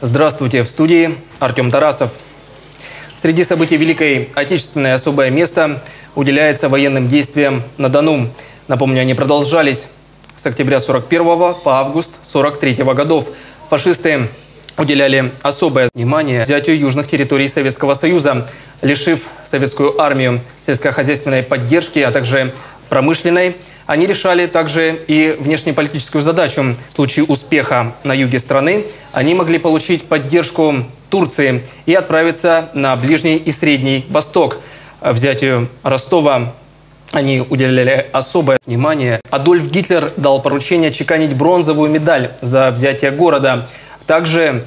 Здравствуйте, в студии Артем Тарасов. Среди событий Великой Отечественной особое место уделяется военным действиям на Дону. Напомню, они продолжались с октября 41 по август 43 годов. Фашисты уделяли особое внимание взятию южных территорий Советского Союза, лишив советскую армию сельскохозяйственной поддержки, а также промышленной. Они решали также и внешнеполитическую задачу. В случае успеха на юге страны они могли получить поддержку Турции и отправиться на Ближний и Средний Восток. Взятию Ростова они уделяли особое внимание. Адольф Гитлер дал поручение чеканить бронзовую медаль за взятие города. Также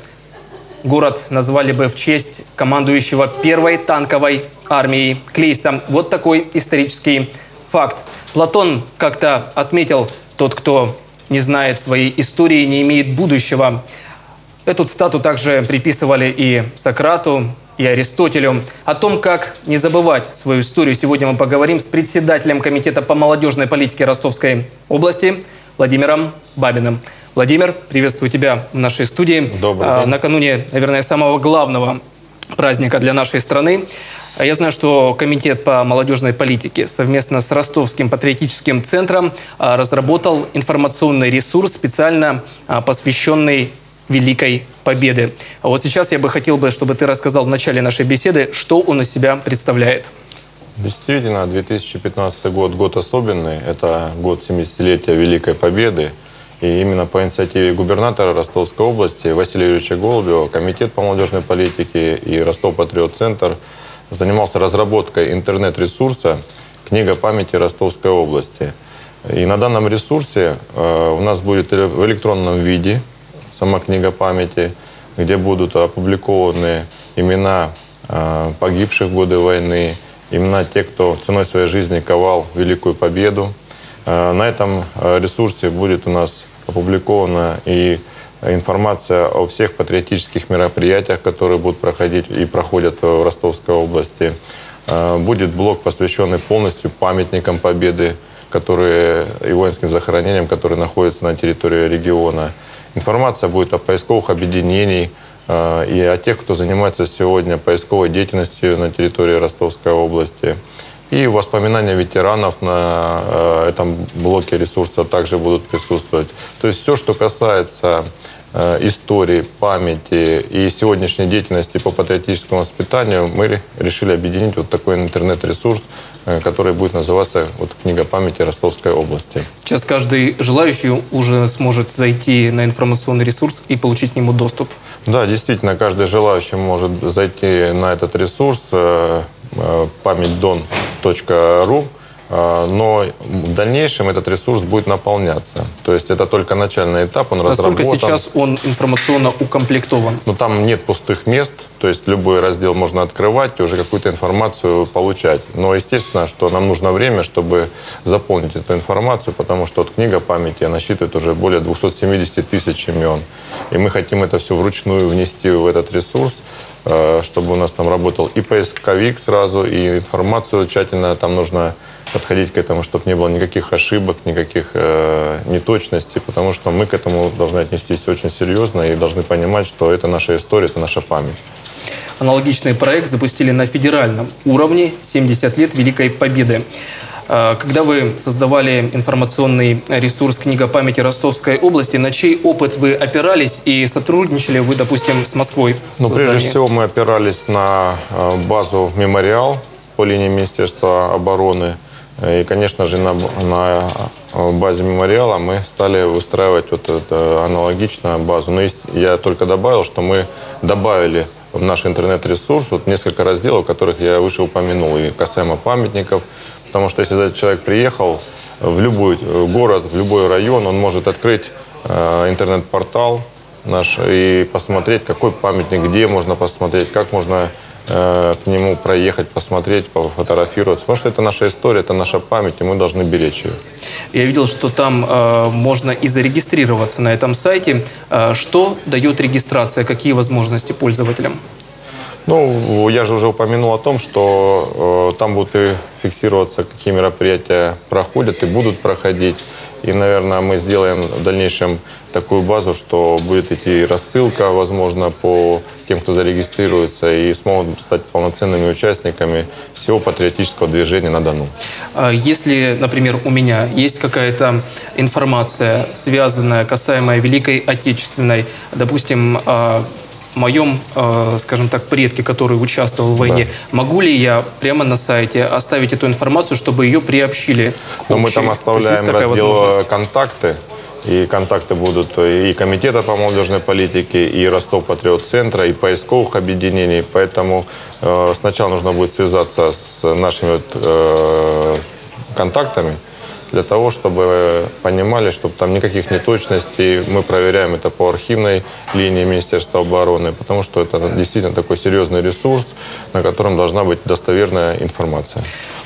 город назвали бы в честь командующего первой танковой армией Клейста. Вот такой исторический факт. Платон как-то отметил, тот, кто не знает своей истории, не имеет будущего. Эту цитату также приписывали и Сократу, и Аристотелю. О том, как не забывать свою историю, сегодня мы поговорим с председателем Комитета по молодежной политике Ростовской области Владимиром Бабиным. Владимир, приветствую тебя в нашей студии. Добрый а, день. Накануне, наверное, самого главного праздника для нашей страны. А Я знаю, что Комитет по молодежной политике совместно с Ростовским патриотическим центром а, разработал информационный ресурс, специально а, посвященный Великой Победы. Вот сейчас я бы хотел, бы, чтобы ты рассказал в начале нашей беседы, что он из себя представляет. Действительно, 2015 год – год особенный. Это год 70-летия Великой Победы. И именно по инициативе губернатора Ростовской области Василия Юрьевича Голубева Комитет по молодежной политике и Ростов Патриот Центр занимался разработкой интернет-ресурса «Книга памяти Ростовской области». И на данном ресурсе э, у нас будет в электронном виде сама книга памяти, где будут опубликованы имена э, погибших в годы войны, имена тех, кто ценой своей жизни ковал великую победу. Э, на этом ресурсе будет у нас опубликована и информация о всех патриотических мероприятиях, которые будут проходить и проходят в Ростовской области. Э, будет блок, посвященный полностью памятникам Победы, которые и воинским захоронениям, которые находятся на территории региона. Информация будет о поисковых объединениях э, и о тех, кто занимается сегодня поисковой деятельностью на территории Ростовской области. И воспоминания ветеранов на э, этом блоке ресурса также будут присутствовать. То есть все, что касается истории, памяти и сегодняшней деятельности по патриотическому воспитанию, мы решили объединить вот такой интернет-ресурс, э, который будет называться вот, «Книга памяти Ростовской области». Сейчас каждый желающий уже сможет зайти на информационный ресурс и получить к нему доступ. Да, действительно, каждый желающий может зайти на этот ресурс э, э, памятьдон.ру, э, но в дальнейшем этот ресурс будет наполняться. То есть это только начальный этап, он Насколько разработан. сейчас он информационно укомплектован? Но там нет пустых мест, то есть любой раздел можно открывать и уже какую-то информацию получать. Но естественно, что нам нужно время, чтобы заполнить эту информацию, потому что вот книга памяти насчитывает уже более 270 тысяч имен. И мы хотим это все вручную внести в этот ресурс, чтобы у нас там работал и поисковик сразу, и информацию тщательно там нужно подходить к этому, чтобы не было никаких ошибок, никаких э, неточностей, потому что мы к этому должны отнестись очень серьезно и должны понимать, что это наша история, это наша память. Аналогичный проект запустили на федеральном уровне 70 лет Великой Победы. А, Когда вы создавали информационный ресурс «Книга памяти Ростовской области», на чей опыт вы опирались и сотрудничали вы, допустим, с Москвой? Ну, прежде всего, мы опирались на э, базу «Мемориал» по линии Министерства обороны. И, конечно же, на, на э, базе «Мемориала» мы стали выстраивать вот эту аналогичную базу. Но есть, я только добавил, что мы добавили в наш интернет-ресурс вот несколько разделов, которых я выше упомянул, и касаемо памятников. Потому что если человек приехал в любой э, город, в любой район, он может открыть э, интернет-портал наш и посмотреть, какой памятник, где можно посмотреть, как можно э, к нему проехать, посмотреть, пофотографироваться. Потому что это наша история, это наша память, и мы должны беречь ее. Я видел, что там э, можно и зарегистрироваться на этом сайте. Что дает регистрация? Какие возможности пользователям? Ну, я же уже упомянул о том, что э, там будут и фиксироваться, какие мероприятия проходят и будут проходить. И, наверное, мы сделаем в дальнейшем такую базу, что будет идти рассылка, возможно, по тем, кто зарегистрируется, и смогут стать полноценными участниками всего патриотического движения на Дону. А если, например, у меня есть какая-то информация, связанная, касаемая Великой Отечественной, допустим, моем, э, скажем так, предке, который участвовал в войне, да. могу ли я прямо на сайте оставить эту информацию, чтобы ее приобщили? Но ну, мы там оставляем раздел «Контакты», и контакты будут и Комитета по молодежной политике, и Ростов Патриот Центра, и поисковых объединений. Поэтому э, сначала нужно будет связаться с нашими вот, э, контактами, для того, чтобы понимали, чтобы там никаких неточностей. Мы проверяем это по архивной линии Министерства обороны, потому что это действительно такой серьезный ресурс, на котором должна быть достоверная информация.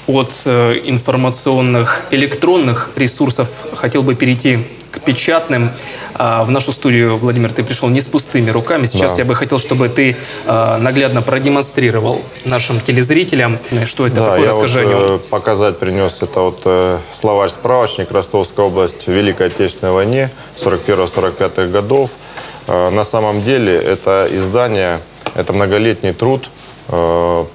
От э, информационных электронных ресурсов хотел бы перейти к печатным. А, в нашу студию, Владимир, ты пришел не с пустыми руками. Сейчас да. я бы хотел, чтобы ты а, наглядно продемонстрировал нашим телезрителям, что это да, такое. Я Расскажи вот, о нем. Э, показать принес это вот э, словарь-справочник Ростовская область в Великой Отечественной войне 41-45 годов. Э, на самом деле это издание, это многолетний труд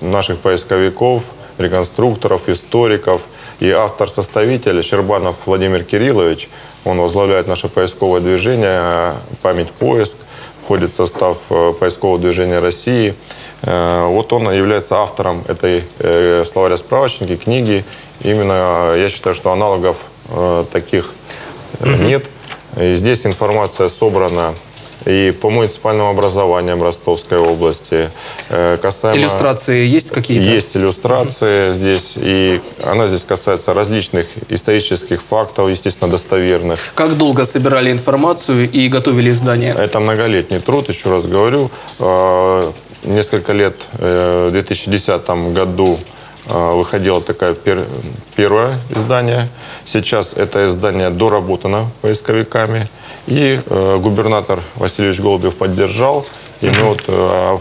наших поисковиков, реконструкторов, историков. И автор-составитель Щербанов Владимир Кириллович – он возглавляет наше поисковое движение «Память поиск», входит в состав э, поискового движения России. Э, вот он является автором этой э, словаря-справочники, книги. Именно я считаю, что аналогов таких нет. И здесь информация собрана и по муниципальным образованиям Ростовской области. Э, касаемо... Иллюстрации есть какие-то? Есть иллюстрации здесь, и она здесь касается различных исторических фактов, естественно, достоверных. Как долго собирали информацию и готовили издание? Это многолетний труд, еще раз говорю. Э, несколько лет, э, в 2010 году выходило такое пер, первое издание. Сейчас это издание доработано поисковиками. И э, губернатор Васильевич Голубев поддержал. И мы вот э,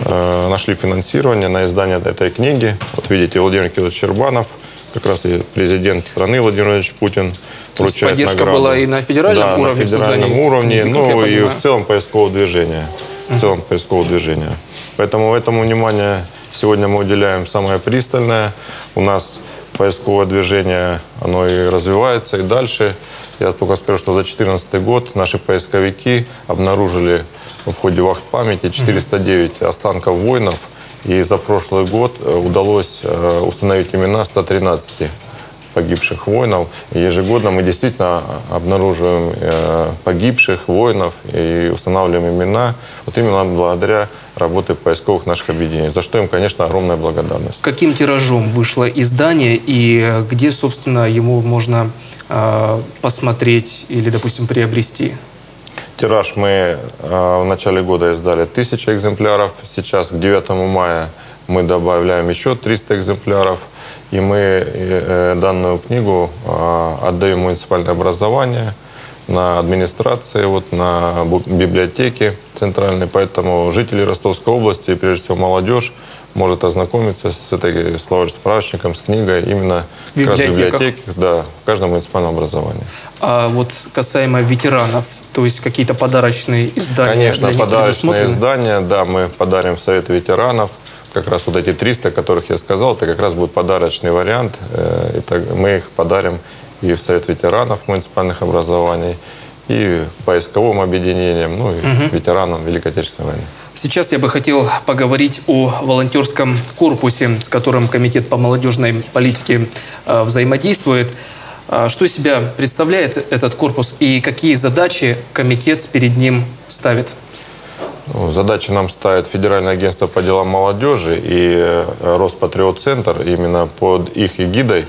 э, нашли финансирование на издание этой книги. Вот видите, Владимир Кириллович Чербанов, как раз и президент страны Владимир Владимирович Путин То вручает поддержка награду. была и на федеральном да, уровне? на федеральном уровне, ну и в целом поискового движения. В целом поискового движения. Поэтому этому внимание сегодня мы уделяем самое пристальное. У нас поисковое движение, оно и развивается, и дальше. Я только скажу, что за 2014 год наши поисковики обнаружили в ходе вахт памяти 409 останков воинов, и за прошлый год э, удалось э, установить имена 113 погибших воинов. И ежегодно мы действительно обнаруживаем э, погибших воинов и устанавливаем имена. Вот именно благодаря работе поисковых наших объединений, за что им, конечно, огромная благодарность. Каким тиражом вышло издание и где, собственно, ему можно э, посмотреть или, допустим, приобрести? Тираж мы э, в начале года издали тысяча экземпляров. Сейчас к 9 мая мы добавляем еще 300 экземпляров. И мы э, данную книгу э, отдаем муниципальное образование, на администрации, вот, на библиотеке центральной. Поэтому жители Ростовской области, прежде всего молодежь, может ознакомиться с этой словарь-справочником, с книгой именно в библиотеках, да, в каждом муниципальном образовании. А вот касаемо ветеранов, то есть какие-то подарочные издания? Конечно, подарочные издания, да, мы подарим в Совет ветеранов как раз вот эти 300, которых я сказал, это как раз будет подарочный вариант. Э, это мы их подарим и в Совет ветеранов муниципальных образований, и поисковым объединениям, ну и угу. ветеранам Великой Отечественной войны. Сейчас я бы хотел поговорить о волонтерском корпусе, с которым Комитет по молодежной политике э, взаимодействует. Э, что из себя представляет этот корпус и какие задачи комитет перед ним ставит? Ну, задачи нам ставит Федеральное агентство по делам молодежи и э, Роспатриот-центр. Именно под их эгидой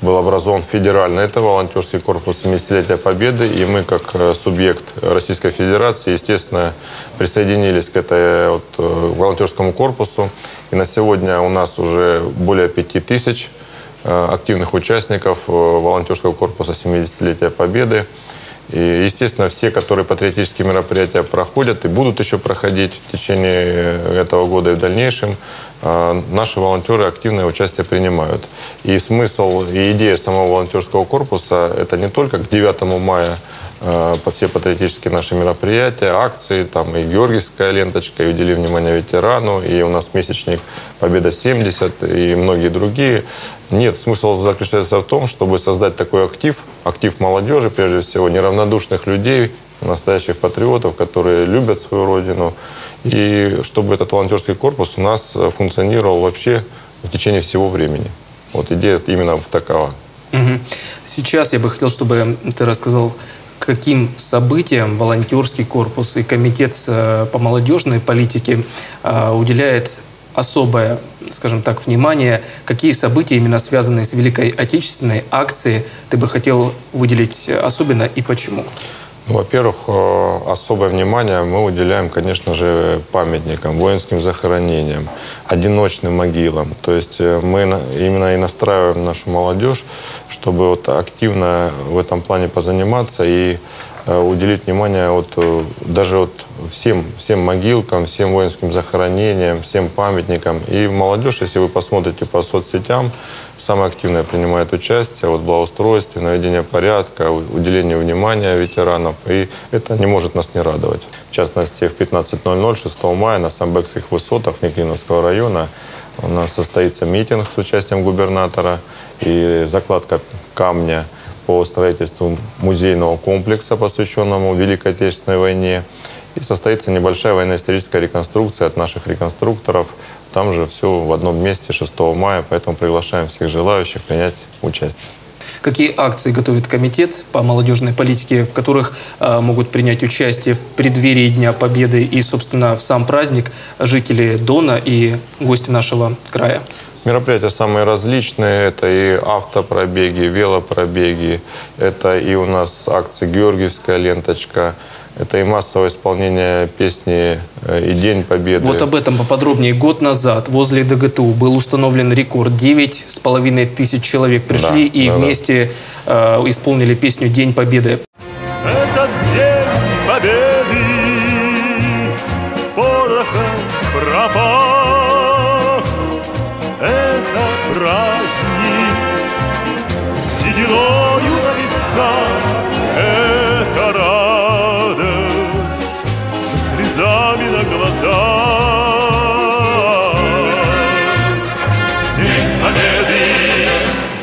был образован федеральный, это волонтерский корпус 70-летия Победы. И мы, как э, субъект Российской Федерации, естественно, присоединились к этой вот, э, волонтерскому корпусу. И на сегодня у нас уже более 5 тысяч активных участников волонтерского корпуса 70-летия Победы. И, естественно, все, которые патриотические мероприятия проходят и будут еще проходить в течение этого года и в дальнейшем, э, наши волонтеры активное участие принимают. И смысл и идея самого волонтерского корпуса – это не только к 9 мая э, по все патриотические наши мероприятия, акции, там и Георгиевская ленточка, и удели внимание ветерану, и у нас месячник «Победа-70», и многие другие. Нет, смысл заключается в том, чтобы создать такой актив, актив молодежи, прежде всего, неравнодушных людей, настоящих патриотов, которые любят свою родину, и чтобы этот волонтерский корпус у нас функционировал вообще в течение всего времени. Вот идея именно такова. Сейчас я бы хотел, чтобы ты рассказал, каким событиям волонтерский корпус и комитет э, по молодежной политике э, уделяет особое, скажем так, внимание, какие события, именно связанные с Великой Отечественной акцией, ты бы хотел выделить особенно и почему? Ну, во-первых, э, особое внимание мы уделяем, конечно же, памятникам, воинским захоронениям, одиночным могилам. То есть э, мы именно и настраиваем нашу молодежь, чтобы вот активно в этом плане позаниматься и уделить внимание вот, даже вот всем, всем могилкам, всем воинским захоронениям, всем памятникам. И молодежь, если вы посмотрите по соцсетям, самое активное принимает участие вот, в благоустройстве, наведении порядка, уделении внимания ветеранов. И это не может нас не радовать. В частности, в 15.00 6 мая на Самбекских высотах Никлиновского района у нас состоится митинг с участием губернатора и закладка камня по строительству музейного комплекса, посвященному Великой Отечественной войне. И состоится небольшая военно-историческая реконструкция от наших реконструкторов. Там же все в одном месте 6 мая, поэтому приглашаем всех желающих принять участие. Какие акции готовит комитет по молодежной политике, в которых э, могут принять участие в преддверии Дня Победы и, собственно, в сам праздник жители Дона и гости нашего края? Мероприятия самые различные. Это и автопробеги, велопробеги. Это и у нас акции «Георгиевская ленточка», это и массовое исполнение песни э, «И День Победы». Вот об этом поподробнее. Год назад возле ДГТУ был установлен рекорд. Девять с половиной тысяч человек пришли да, и да, вместе да. Э, исполнили песню «День Победы».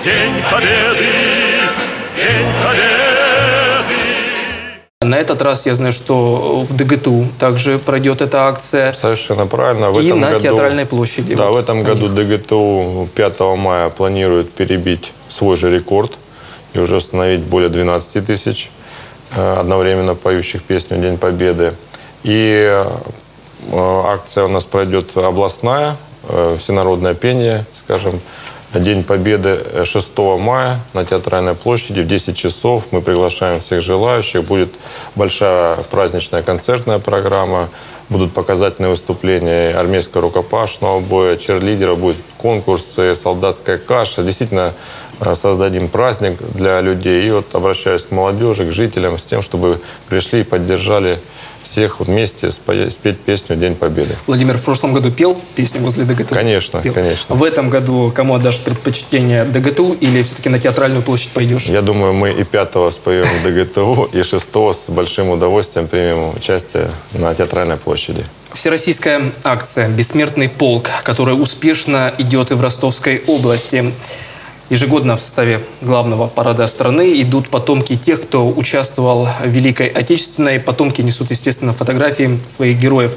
День Победы, День Победы. На этот раз я знаю, что в ДГТУ также пройдет эта акция. Совершенно правильно. В и этом на году, Театральной площади. Да, вот в этом году ДГТУ 5 мая планирует перебить свой же рекорд и уже установить более 12 тысяч э, одновременно поющих песню «День Победы». И э, акция у нас пройдет областная, э, всенародное пение, скажем, День Победы 6 мая на Театральной площади в 10 часов. Мы приглашаем всех желающих. Будет большая праздничная концертная программа. Будут показательные выступления армейского рукопашного боя, черлидера, будет конкурсы, солдатская каша. Действительно, э, создадим праздник для людей. И вот обращаюсь к молодежи, к жителям с тем, чтобы пришли и поддержали всех вместе спеть песню «День Победы». Владимир в прошлом году пел песню возле ДГТУ? Конечно, пел. конечно. В этом году кому отдашь предпочтение ДГТУ или все-таки на театральную площадь пойдешь? Я думаю, мы и пятого споем в ДГТУ, и шестого с большим удовольствием примем участие на театральной площади. Всероссийская акция «Бессмертный полк», которая успешно идет и в Ростовской области. Ежегодно в составе главного парада страны идут потомки тех, кто участвовал в Великой Отечественной. Потомки несут, естественно, фотографии своих героев.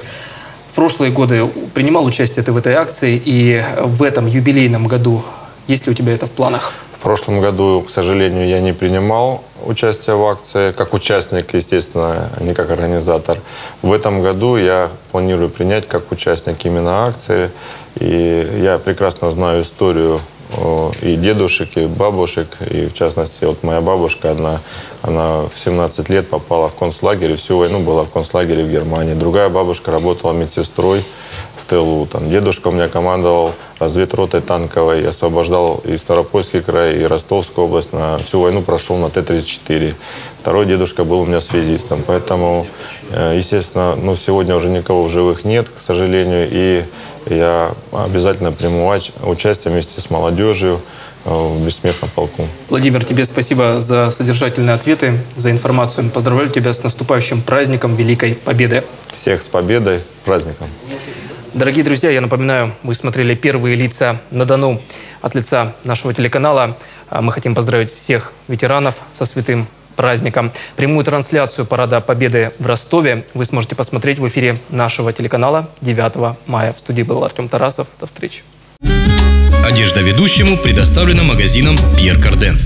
В прошлые годы принимал участие ты в этой акции, и в этом юбилейном году есть ли у тебя это в планах? В прошлом году, к сожалению, я не принимал участие в акции, как участник, естественно, а не как организатор. В этом году я планирую принять как участник именно акции. И я прекрасно знаю историю и дедушек, и бабушек, и в частности, вот моя бабушка, она, она в 17 лет попала в концлагерь, и всю войну была в концлагере в Германии. Другая бабушка работала медсестрой тылу. Там дедушка у меня командовал разведротой танковой, освобождал и Старопольский край, и Ростовскую область. На всю войну прошел на Т-34. Второй дедушка был у меня связистом. Поэтому, э, естественно, ну, сегодня уже никого в живых нет, к сожалению. И я обязательно приму уч- участие вместе с молодежью э, в бессмертном полку. Владимир, тебе спасибо за содержательные ответы, за информацию. Поздравляю тебя с наступающим праздником Великой Победы. Всех с победой, праздником! Дорогие друзья, я напоминаю, вы смотрели «Первые лица на Дону» от лица нашего телеканала. А Мы хотим поздравить всех ветеранов со святым праздником. Прямую трансляцию Парада Победы в Ростове вы сможете посмотреть в эфире нашего телеканала 9 мая. В студии был Артем Тарасов. До встречи. Одежда ведущему предоставлена магазином Пьер Карден.